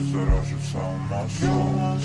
said I should sell my soul.